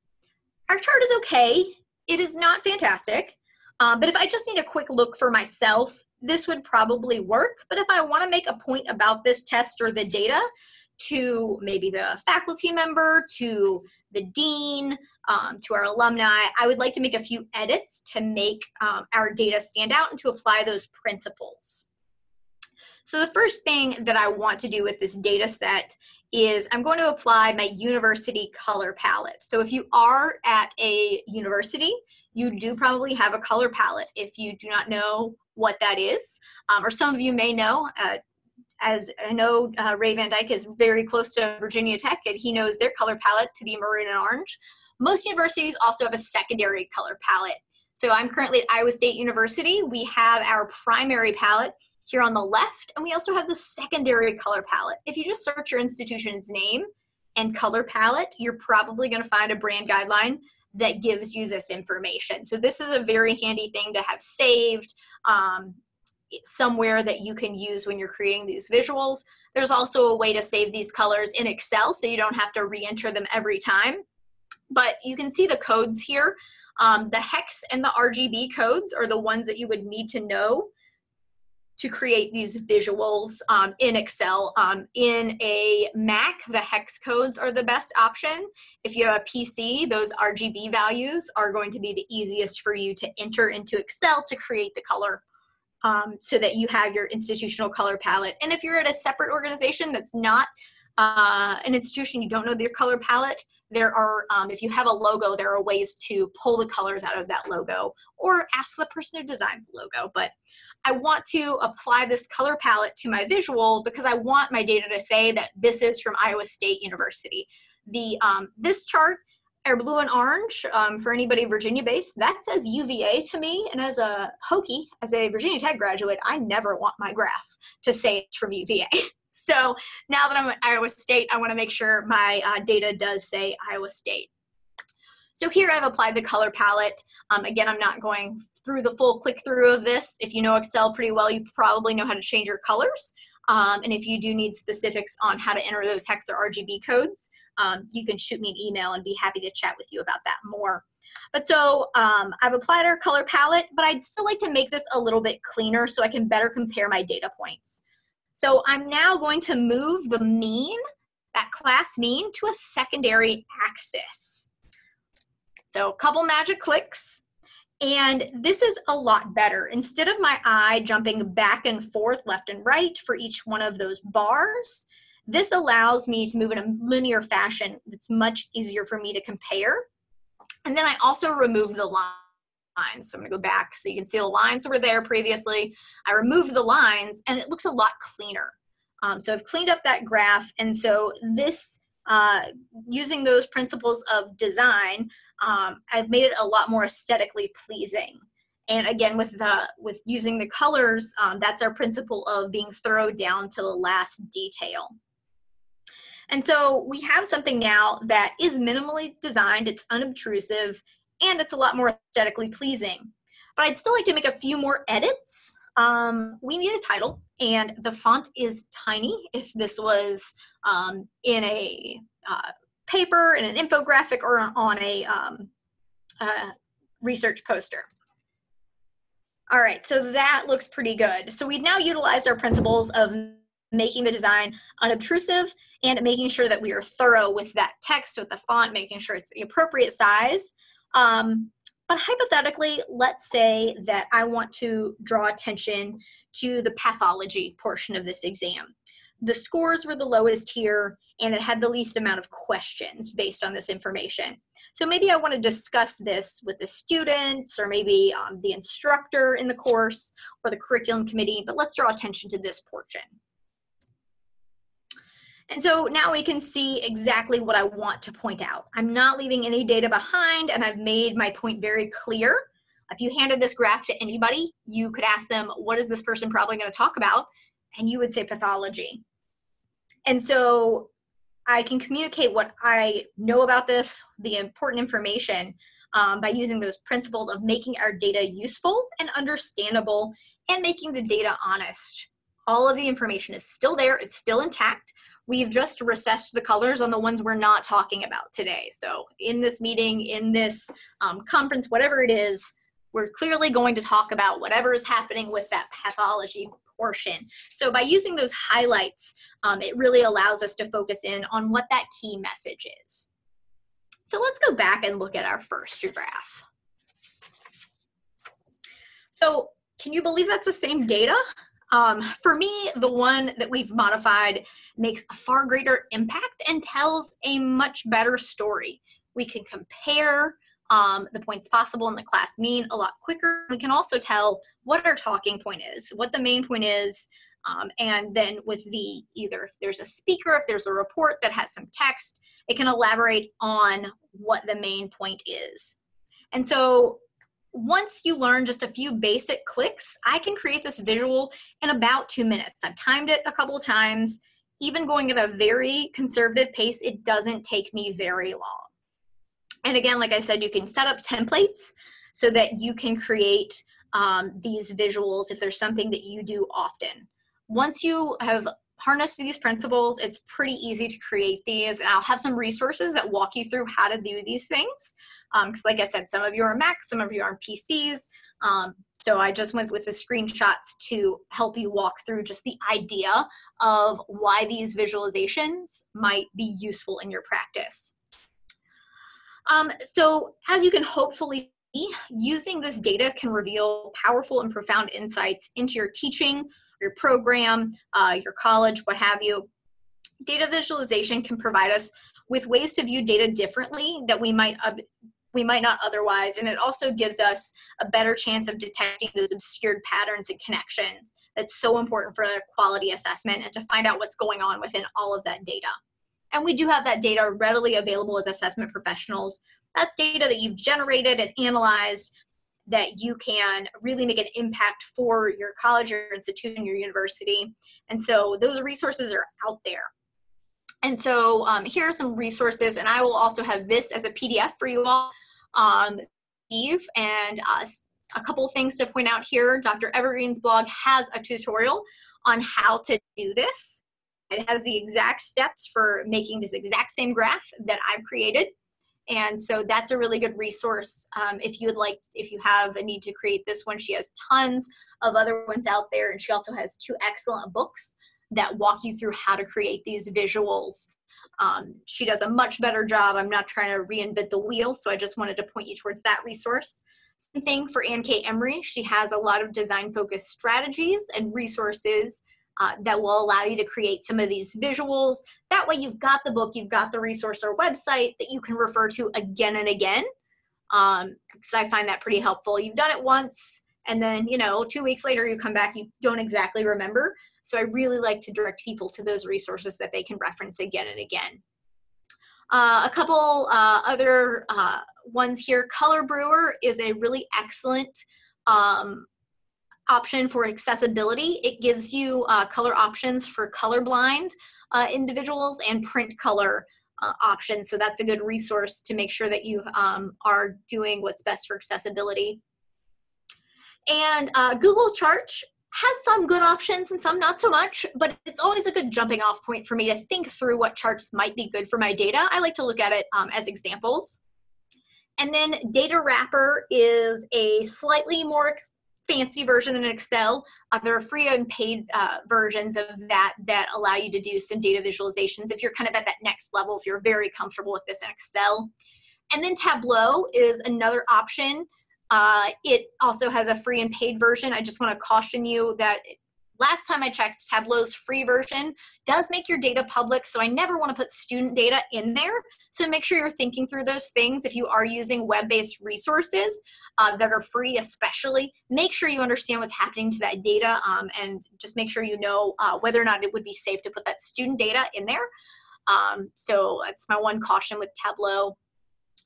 Our chart is okay. It is not fantastic, um, but if I just need a quick look for myself, this would probably work. But if I want to make a point about this test or the data to maybe the faculty member, to the dean, um, to our alumni, I would like to make a few edits to make um, our data stand out and to apply those principles. So the first thing that I want to do with this data set is I'm going to apply my university color palette. So if you are at a university, you do probably have a color palette. If you do not know what that is, um, or some of you may know, uh, as I know uh, Ray Van Dyke is very close to Virginia Tech and he knows their color palette to be maroon and orange. Most universities also have a secondary color palette. So I'm currently at Iowa State University. We have our primary palette here on the left, and we also have the secondary color palette. If you just search your institution's name and color palette, you're probably going to find a brand guideline that gives you this information. So this is a very handy thing to have saved um, somewhere that you can use when you're creating these visuals. There's also a way to save these colors in Excel so you don't have to re-enter them every time. But you can see the codes here. Um, the hex and the RGB codes are the ones that you would need to know to create these visuals um, in Excel. Um, in a Mac, the hex codes are the best option. If you have a PC, those RGB values are going to be the easiest for you to enter into Excel to create the color um, so that you have your institutional color palette. And if you're at a separate organization that's not uh, an institution, you don't know their color palette, there are, um, if you have a logo, there are ways to pull the colors out of that logo or ask the person who designed the logo. But I want to apply this color palette to my visual because I want my data to say that this is from Iowa State University. The um, This chart are blue and orange um, for anybody Virginia based. That says UVA to me. And as a Hokie, as a Virginia Tech graduate, I never want my graph to say it's from UVA. [laughs] so now that I'm at Iowa State, I want to make sure my uh, data does say Iowa State. So here I've applied the color palette. Um, again, I'm not going through the full click through of this. If you know Excel pretty well, you probably know how to change your colors. Um, and if you do need specifics on how to enter those hex or RGB codes, um, you can shoot me an email and be happy to chat with you about that more. But so um, I've applied our color palette, but I'd still like to make this a little bit cleaner so I can better compare my data points. So I'm now going to move the mean, that class mean, to a secondary axis. So a couple magic clicks. And this is a lot better. Instead of my eye jumping back and forth, left and right for each one of those bars, this allows me to move in a linear fashion that's much easier for me to compare. And then I also remove the lines. So I'm gonna go back so you can see the lines were there previously. I removed the lines and it looks a lot cleaner. Um, so I've cleaned up that graph. And so this, uh, using those principles of design, um, I've made it a lot more aesthetically pleasing. And again, with the with using the colors, um, that's our principle of being thorough down to the last detail. And so we have something now that is minimally designed, it's unobtrusive, and it's a lot more aesthetically pleasing. But I'd still like to make a few more edits. Um, we need a title, and the font is tiny. If this was um, in a uh, paper, and an infographic, or on a um, research poster. All right, so that looks pretty good. So we've now utilized our principles of making the design unobtrusive and making sure that we are thorough with that text, with the font, making sure it's the appropriate size. Um, but hypothetically, let's say that I want to draw attention to the pathology portion of this exam the scores were the lowest here and it had the least amount of questions based on this information. So maybe I want to discuss this with the students or maybe um, the instructor in the course or the curriculum committee, but let's draw attention to this portion. And so now we can see exactly what I want to point out. I'm not leaving any data behind and I've made my point very clear. If you handed this graph to anybody, you could ask them, what is this person probably going to talk about? And you would say pathology. And so I can communicate what I know about this, the important information, um, by using those principles of making our data useful and understandable and making the data honest. All of the information is still there, it's still intact. We've just recessed the colors on the ones we're not talking about today. So, in this meeting, in this um, conference, whatever it is, we're clearly going to talk about whatever is happening with that pathology portion. So by using those highlights, um, it really allows us to focus in on what that key message is. So let's go back and look at our first graph. So can you believe that's the same data? Um, for me, the one that we've modified makes a far greater impact and tells a much better story. We can compare um, the points possible in the class mean a lot quicker. We can also tell what our talking point is, what the main point is, um, and then with the either if there's a speaker, if there's a report that has some text, it can elaborate on what the main point is. And so once you learn just a few basic clicks, I can create this visual in about two minutes. I've timed it a couple times. Even going at a very conservative pace, it doesn't take me very long. And again, like I said, you can set up templates so that you can create um, these visuals if there's something that you do often. Once you have harnessed these principles. It's pretty easy to create these, and I'll have some resources that walk you through how to do these things. Because, um, like I said, some of you are Macs, some of you are PCs. Um, so I just went with the screenshots to help you walk through just the idea of why these visualizations might be useful in your practice. Um, so as you can hopefully see, using this data can reveal powerful and profound insights into your teaching, your program, uh, your college, what have you. Data visualization can provide us with ways to view data differently that we might we might not otherwise, and it also gives us a better chance of detecting those obscured patterns and connections. That's so important for quality assessment and to find out what's going on within all of that data. And we do have that data readily available as assessment professionals. That's data that you've generated and analyzed that you can really make an impact for your college, your institution, your university. And so those resources are out there. And so um, here are some resources, and I will also have this as a PDF for you all. Um, Eve and uh, a couple things to point out here. Dr. Evergreen's blog has a tutorial on how to do this. It has the exact steps for making this exact same graph that I've created. And so that's a really good resource um, if you would like, if you have a need to create this one. She has tons of other ones out there, and she also has two excellent books that walk you through how to create these visuals. Um, she does a much better job. I'm not trying to reinvent the wheel, so I just wanted to point you towards that resource. Same thing for Ann K. Emery. She has a lot of design focused strategies and resources uh, that will allow you to create some of these visuals. That way you've got the book, you've got the resource or website that you can refer to again and again. Um, because I find that pretty helpful. You've done it once and then, you know, two weeks later you come back, you don't exactly remember. So I really like to direct people to those resources that they can reference again and again. Uh, a couple uh, other uh, ones here. Color Brewer is a really excellent um, option for accessibility. It gives you uh, color options for colorblind uh, individuals and print color uh, options. So that's a good resource to make sure that you um, are doing what's best for accessibility. And uh, Google Charts has some good options and some not so much, but it's always a good jumping off point for me to think through what charts might be good for my data. I like to look at it um, as examples. And then Data Wrapper is a slightly more fancy version than Excel. Uh, there are free and paid uh, versions of that that allow you to do some data visualizations if you're kind of at that next level, if you're very comfortable with this in Excel. And then Tableau is another option. Uh, it also has a free and paid version. I just want to caution you that last time I checked, Tableau's free version does make your data public, so I never want to put student data in there. So make sure you're thinking through those things. If you are using web-based resources uh, that are free especially, make sure you understand what's happening to that data um, and just make sure you know uh, whether or not it would be safe to put that student data in there. Um, so that's my one caution with Tableau.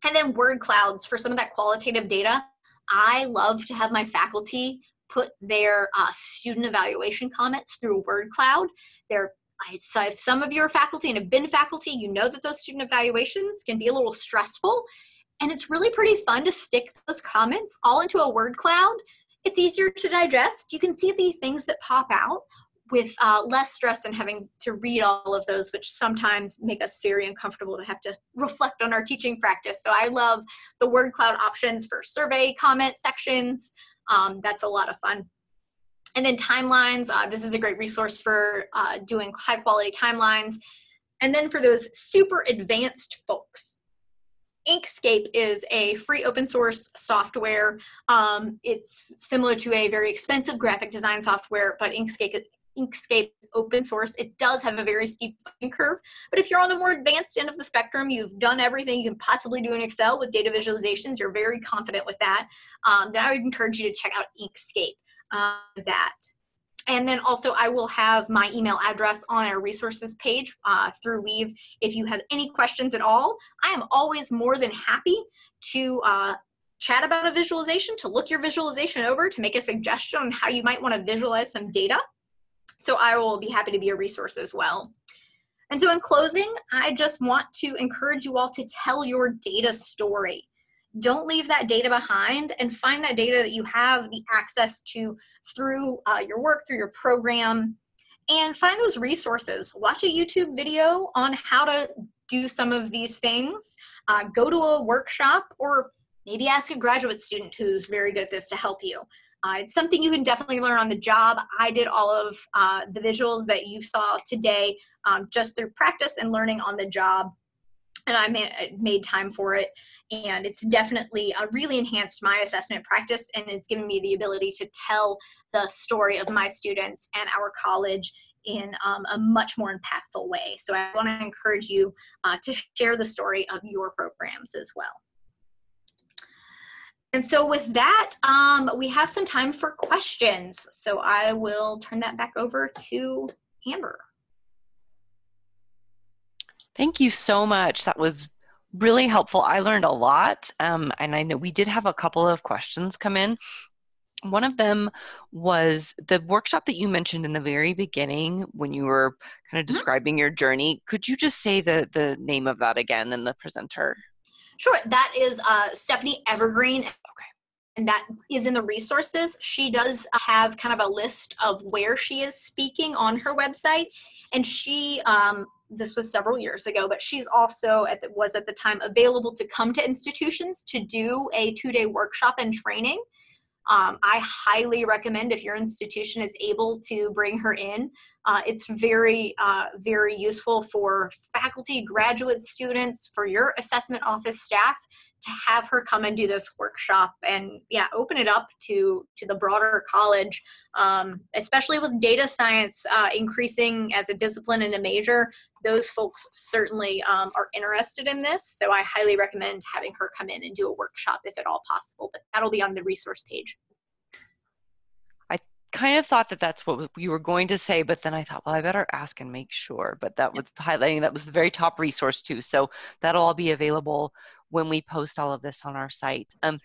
And then word clouds for some of that qualitative data. I love to have my faculty put their uh, student evaluation comments through word cloud. They're so if some of you are faculty and have been faculty, you know that those student evaluations can be a little stressful. And it's really pretty fun to stick those comments all into a word cloud. It's easier to digest. You can see the things that pop out with uh, less stress than having to read all of those, which sometimes make us very uncomfortable to have to reflect on our teaching practice. So I love the word cloud options for survey comment sections, um, that's a lot of fun. And then timelines, uh, this is a great resource for uh, doing high quality timelines. And then for those super advanced folks, Inkscape is a free open source software. Um, it's similar to a very expensive graphic design software, but Inkscape, Inkscape is open source. It does have a very steep curve, but if you're on the more advanced end of the spectrum, you've done everything you can possibly do in Excel with data visualizations, you're very confident with that, um, then I would encourage you to check out Inkscape. Uh, that. And then also I will have my email address on our resources page uh, through Weave. If you have any questions at all, I am always more than happy to uh, chat about a visualization, to look your visualization over, to make a suggestion on how you might want to visualize some data. So I will be happy to be a resource as well. And so in closing, I just want to encourage you all to tell your data story. Don't leave that data behind and find that data that you have the access to through uh, your work, through your program, and find those resources. Watch a YouTube video on how to do some of these things. Uh, go to a workshop or maybe ask a graduate student who's very good at this to help you. Uh, it's something you can definitely learn on the job. I did all of uh, the visuals that you saw today um, just through practice and learning on the job. And I made, made time for it. And it's definitely uh, really enhanced my assessment practice. And it's given me the ability to tell the story of my students and our college in um, a much more impactful way. So I want to encourage you uh, to share the story of your programs as well. And so with that, um, we have some time for questions. So I will turn that back over to Amber. Thank you so much. That was really helpful. I learned a lot. Um, and I know we did have a couple of questions come in. One of them was the workshop that you mentioned in the very beginning when you were kind of mm-hmm. describing your journey. Could you just say the, the name of that again and the presenter? Sure. That is uh, Stephanie Evergreen. Okay. And that is in the resources. She does have kind of a list of where she is speaking on her website. And she, um, this was several years ago, but she's also at the, was at the time available to come to institutions to do a two day workshop and training. Um, I highly recommend if your institution is able to bring her in. Uh, it's very, uh, very useful for faculty, graduate students, for your assessment office staff to have her come and do this workshop and yeah open it up to to the broader college um, especially with data science uh, increasing as a discipline and a major. Those folks certainly um, are interested in this so i highly recommend having her come in and do a workshop if at all possible but that'll be on the resource page kind of thought that that's what you were going to say but then i thought well i better ask and make sure but that was highlighting that was the very top resource too so that'll all be available when we post all of this on our site. Um,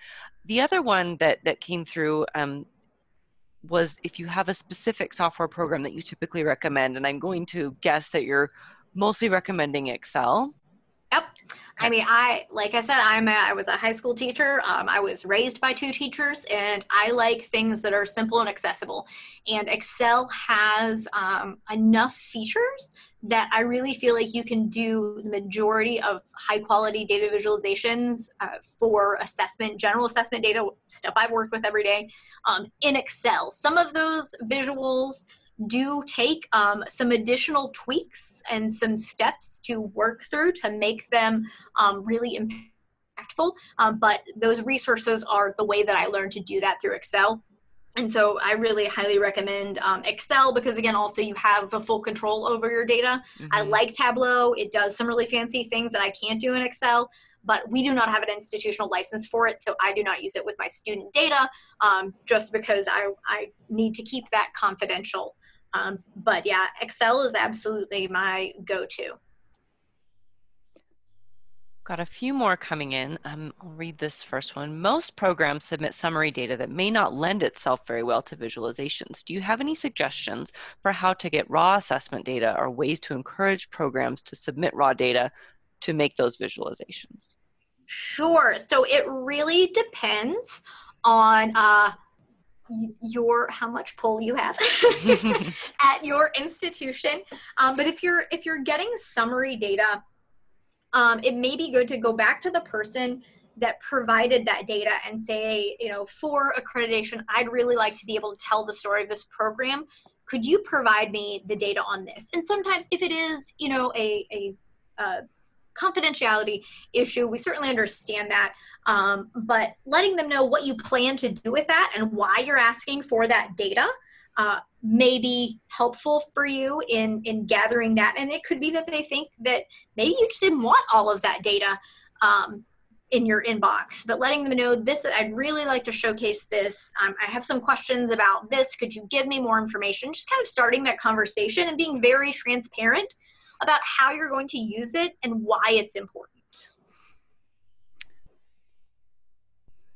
the other one that, that came through um, was if you have a specific software program that you typically recommend, and I'm going to guess that you're mostly recommending Excel. Yep. I mean, I like I said, I'm a, I was a high school teacher. Um, I was raised by two teachers, and I like things that are simple and accessible. And Excel has um, enough features that I really feel like you can do the majority of high quality data visualizations uh, for assessment, general assessment data, stuff I've worked with every day um, in Excel. Some of those visuals do take um, some additional tweaks and some steps to work through to make them um, really impactful. Um, but those resources are the way that I learned to do that through Excel. And so I really highly recommend um, Excel because, again, also you have the full control over your data. Mm-hmm. I like Tableau, it does some really fancy things that I can't do in Excel but we do not have an institutional license for it, so I do not use it with my student data um, just because I, I need to keep that confidential. Um, but yeah, Excel is absolutely my go-to. Got a few more coming in. Um, I'll read this first one. Most programs submit summary data that may not lend itself very well to visualizations. Do you have any suggestions for how to get raw assessment data or ways to encourage programs to submit raw data to make those visualizations? Sure. So it really depends on uh, your how much pull you have [laughs] [laughs] at your institution. Um, but if you're if you're getting summary data um, it may be good to go back to the person that provided that data and say you know for accreditation i'd really like to be able to tell the story of this program. Could you provide me the data on this? And sometimes if it is you know a, a, a confidentiality issue. We certainly understand that. Um, but letting them know what you plan to do with that and why you're asking for that data uh, may be helpful for you in, in gathering that. And it could be that they think that maybe you just didn't want all of that data um, in your inbox, but letting them know this, I'd really like to showcase this. Um, I have some questions about this. Could you give me more information? Just kind of starting that conversation and being very transparent about how you're going to use it and why it's important.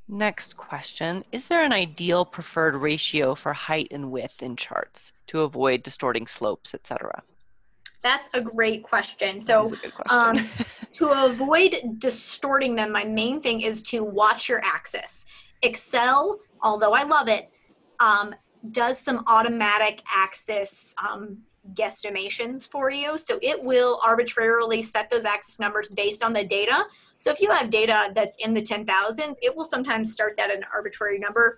Next question, is there an ideal preferred ratio for height and width in charts to avoid distorting slopes, etc.? That's a great question. So, question. um, [laughs] to avoid distorting them, my main thing is to watch your axis. Excel, although I love it, um, does some automatic axis um, guesstimations for you. So it will arbitrarily set those axis numbers based on the data. So if you have data that's in the 10,000s, it will sometimes start that at an arbitrary number.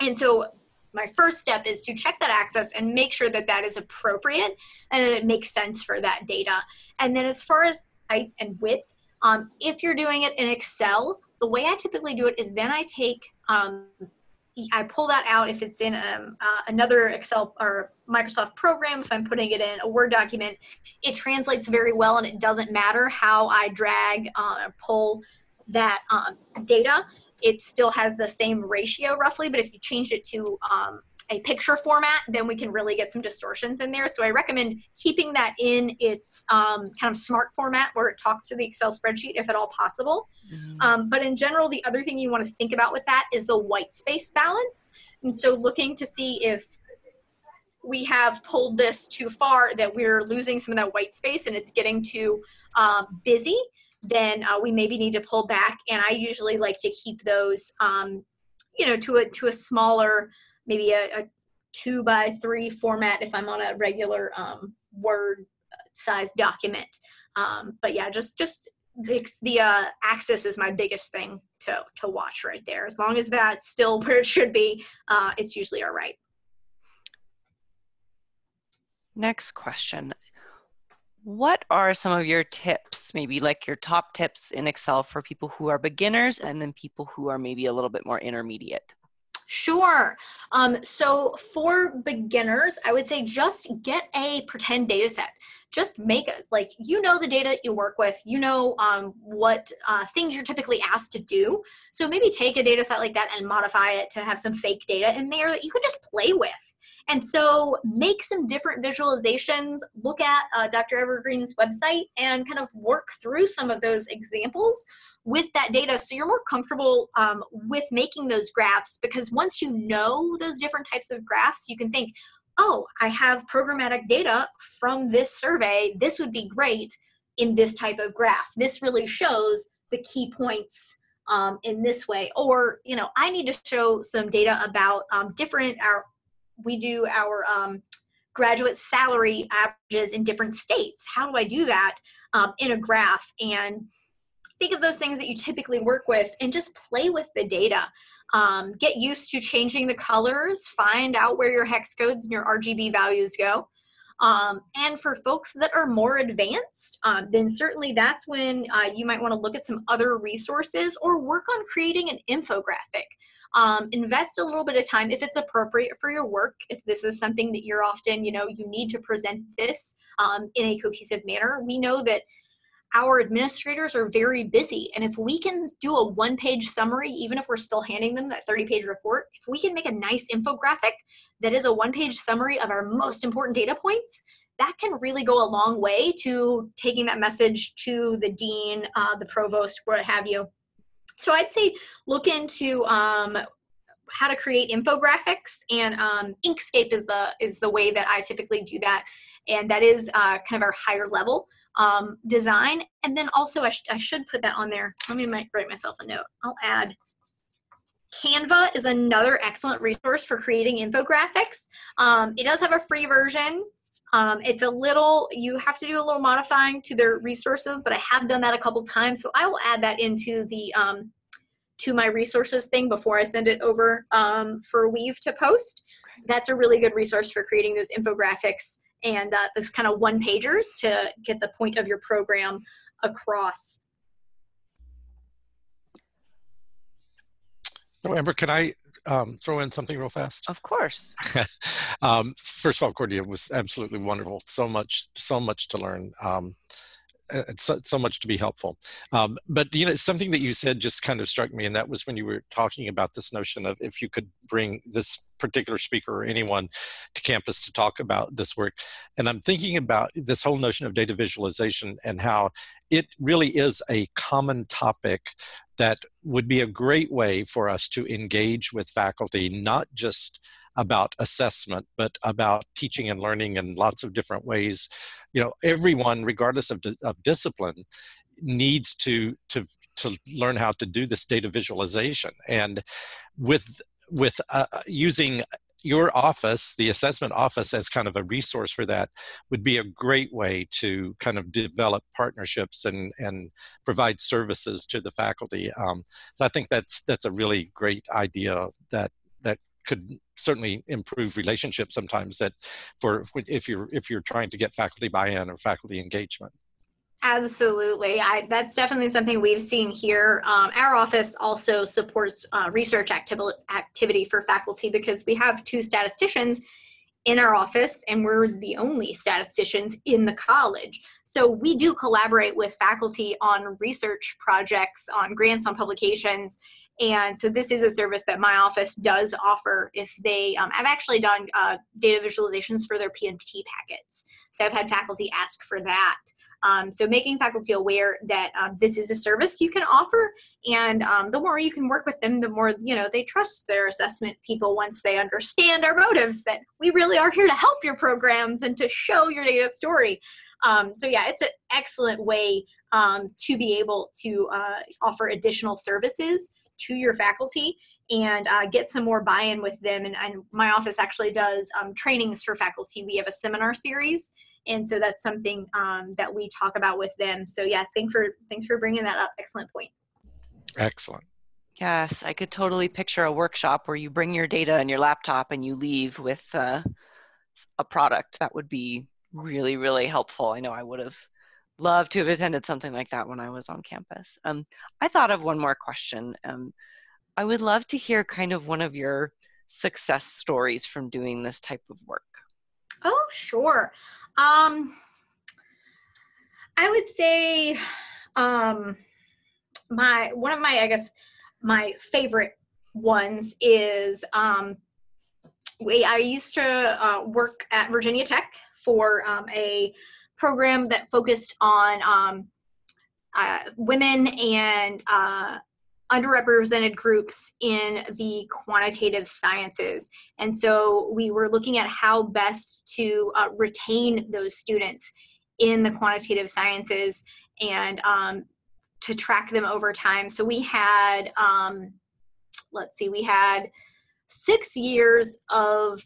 And so my first step is to check that axis and make sure that that is appropriate and that it makes sense for that data. And then as far as height and width, um, if you're doing it in Excel, the way I typically do it is then I take, um, I pull that out if it's in um, uh, another Excel or Microsoft program, if I'm putting it in a Word document, it translates very well and it doesn't matter how I drag uh, or pull that um, data. It still has the same ratio roughly, but if you change it to um, a picture format, then we can really get some distortions in there. So I recommend keeping that in its um, kind of smart format where it talks to the Excel spreadsheet if at all possible. Mm-hmm. Um, but in general, the other thing you want to think about with that is the white space balance. And so looking to see if we have pulled this too far that we're losing some of that white space and it's getting too um, busy then uh, we maybe need to pull back. And I usually like to keep those, um, you know, to a to a smaller, maybe a, a, two by three format if I'm on a regular um, Word size document. Um, but yeah, just just the, the uh, axis is my biggest thing to to watch right there. As long as that's still [laughs] where it should be, uh, it's usually all right. Next question what are some of your tips, maybe like your top tips in Excel for people who are beginners and then people who are maybe a little bit more intermediate? Sure. Um, so for beginners, I would say just get a pretend data set. Just make it like you know the data that you work with, you know um, what uh, things you're typically asked to do. So maybe take a data set like that and modify it to have some fake data in there that you can just play with. And so make some different visualizations, look at uh, Dr. Evergreen's website and kind of work through some of those examples with that data so you're more comfortable um, with making those graphs because once you know those different types of graphs, you can think, oh, I have programmatic data from this survey. This would be great in this type of graph. This really shows the key points um, in this way. Or, you know, I need to show some data about um, different, our we do our um, graduate salary averages in different states. How do I do that um, in a graph? And think of those things that you typically work with and just play with the data. Um, get used to changing the colors, find out where your hex codes and your RGB values go. Um, and for folks that are more advanced, um, then certainly that's when uh, you might want to look at some other resources or work on creating an infographic. Um, invest a little bit of time if it's appropriate for your work. If this is something that you're often, you know, you need to present this um, in a cohesive manner. We know that our administrators are very busy. And if we can do a one page summary, even if we're still handing them that 30 page report, if we can make a nice infographic that is a one page summary of our most important data points, that can really go a long way to taking that message to the dean, uh, the provost, what have you. So I'd say look into um, how to create infographics and um, Inkscape is the is the way that I typically do that and that is uh, kind of our higher level um, design. And then also I, sh I should put that on there. Let me write myself a note. I'll add Canva is another excellent resource for creating infographics. Um, it does have a free version. Um, it's a little, you have to do a little modifying to their resources, but I have done that a couple times. So I will add that into the, um, to my resources thing before I send it over um, for Weave to post. That's a really good resource for creating those infographics and uh, those kind of one pagers to get the point of your program across. So Amber, can I um, throw in something real fast? Of course. [laughs] um, first of all, Courtney was absolutely wonderful. So much, so much to learn. Um, so, so much to be helpful. Um, but you know, something that you said just kind of struck me, and that was when you were talking about this notion of if you could bring this particular speaker or anyone to campus to talk about this work. And I'm thinking about this whole notion of data visualization and how it really is a common topic that would be a great way for us to engage with faculty, not just about assessment, but about teaching and learning in lots of different ways. You know, everyone, regardless of, of discipline, needs to to to learn how to do this data visualization and with with uh, using your office, the assessment office, as kind of a resource for that, would be a great way to kind of develop partnerships and and provide services to the faculty. Um, so I think that's that's a really great idea that that could certainly improve relationships sometimes that for if you're if you're trying to get faculty buy-in or faculty engagement. Absolutely. I, that's definitely something we've seen here. Um, our office also supports uh, research activi- activity for faculty because we have two statisticians in our office and we're the only statisticians in the college. So we do collaborate with faculty on research projects, on grants, on publications. And so this is a service that my office does offer if they, um, I've actually done uh, data visualizations for their PMT packets. So I've had faculty ask for that. Um, so making faculty aware that um, this is a service you can offer, and um, the more you can work with them, the more you know they trust their assessment people once they understand our motives that we really are here to help your programs and to show your data story. Um, so yeah, it's an excellent way um, to be able to uh, offer additional services to your faculty and uh, get some more buy-in with them. And, and my office actually does um, trainings for faculty. We have a seminar series and so that's something um, that we talk about with them. So yeah thanks for thanks for bringing that up. Excellent point. Excellent. Yes i could totally picture a workshop where you bring your data and your laptop and you leave with uh, a product. That would be really really helpful. I know i would have loved to have attended something like that when i was on campus. Um, i thought of one more question. Um, i would love to hear kind of one of your success stories from doing this type of work oh sure. Um, I would say um, my one of my I guess my favorite ones is um, we I used to uh, work at Virginia Tech for um, a program that focused on um, uh, women and uh, underrepresented groups in the quantitative sciences. And so we were looking at how best to uh, retain those students in the quantitative sciences and um, to track them over time. So we had, um, let's see, we had six years of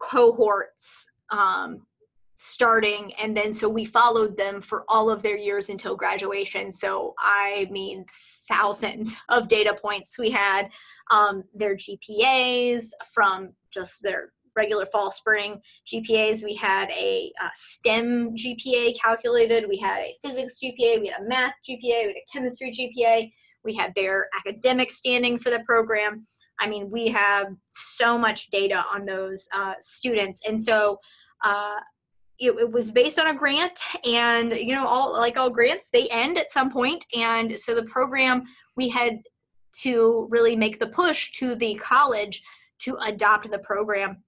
cohorts um, starting and then so we followed them for all of their years until graduation. So i mean thousands of data points we had um, their gpas from just their regular fall spring gpas we had a uh, stem gpa calculated. We had a physics gpa we had a math gpa we had a chemistry gpa we had their academic standing for the program. I mean we have so much data on those uh, students. And so uh, it, it, was based on a grant and you know all like all grants they end at some point. And so the program we had to really make the push to the college to adopt the program.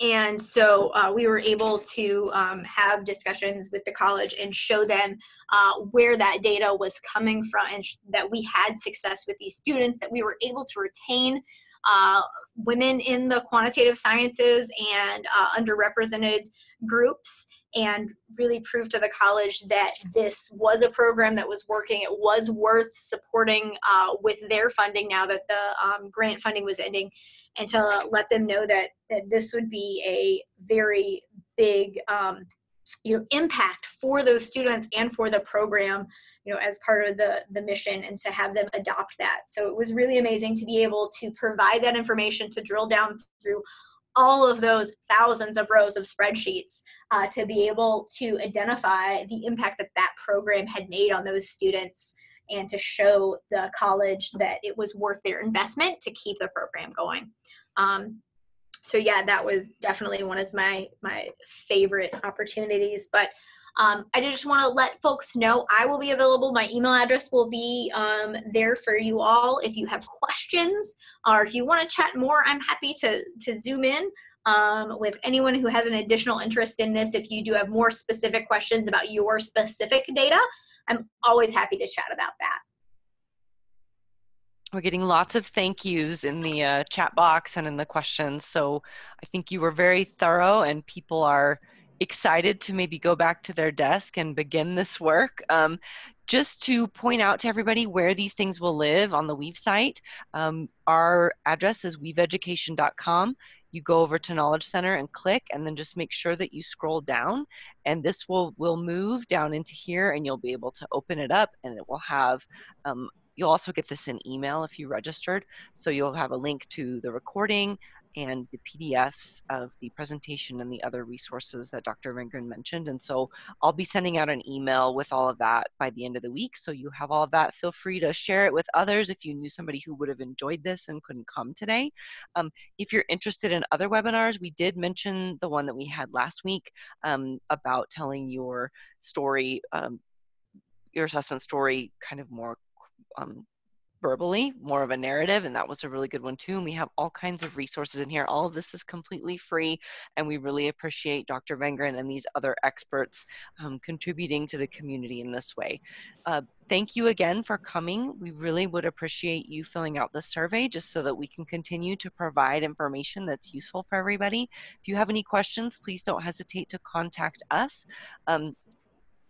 And so uh, we were able to um, have discussions with the college and show them uh, where that data was coming from and sh- that we had success with these students that we were able to retain uh, women in the quantitative sciences and uh, underrepresented groups and really prove to the college that this was a program that was working. It was worth supporting uh, with their funding now that the um, grant funding was ending, and to let them know that, that this would be a very big um, you know impact for those students and for the program you know as part of the the mission and to have them adopt that. So it was really amazing to be able to provide that information to drill down through all of those thousands of rows of spreadsheets uh, to be able to identify the impact that that program had made on those students and to show the college that it was worth their investment to keep the program going. Um, so yeah that was definitely one of my my favorite opportunities but um, I just want to let folks know I will be available. My email address will be um, there for you all. If you have questions or if you want to chat more, I'm happy to, to zoom in um, with anyone who has an additional interest in this. If you do have more specific questions about your specific data, I'm always happy to chat about that. We're getting lots of thank yous in the uh, chat box and in the questions. So I think you were very thorough and people are excited to maybe go back to their desk and begin this work. Um, just to point out to everybody where these things will live on the Weave site, um, our address is weaveeducation.com. You go over to Knowledge Center and click, and then just make sure that you scroll down, and this will will move down into here, and you'll be able to open it up, and it will have um, You'll also get this in email if you registered. So you'll have a link to the recording and the PDFs of the presentation and the other resources that Dr. Vengrin mentioned. And so I'll be sending out an email with all of that by the end of the week. So you have all of that. Feel free to share it with others if you knew somebody who would have enjoyed this and couldn't come today. Um, if you're interested in other webinars, we did mention the one that we had last week um, about telling your story, um, your assessment story kind of more um, verbally, more of a narrative, and that was a really good one too. And we have all kinds of resources in here. All of this is completely free, and we really appreciate Dr. Vengrin and these other experts um, contributing to the community in this way. Uh, thank you again for coming. We really would appreciate you filling out the survey just so that we can continue to provide information that's useful for everybody. If you have any questions, please don't hesitate to contact us. Um,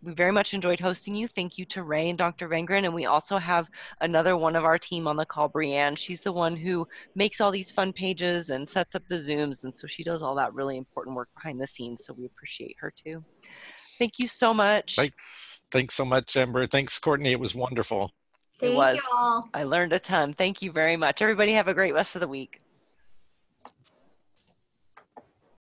we very much enjoyed hosting you. Thank you to Ray and Dr. Vengrin. And we also have another one of our team on the call, Brianne. She's the one who makes all these fun pages and sets up the Zooms. And so she does all that really important work behind the scenes. So we appreciate her too. Thank you so much. Thanks. Thanks so much, Amber. Thanks, Courtney. It was wonderful. Thank it was. you all. I learned a ton. Thank you very much. Everybody have a great rest of the week.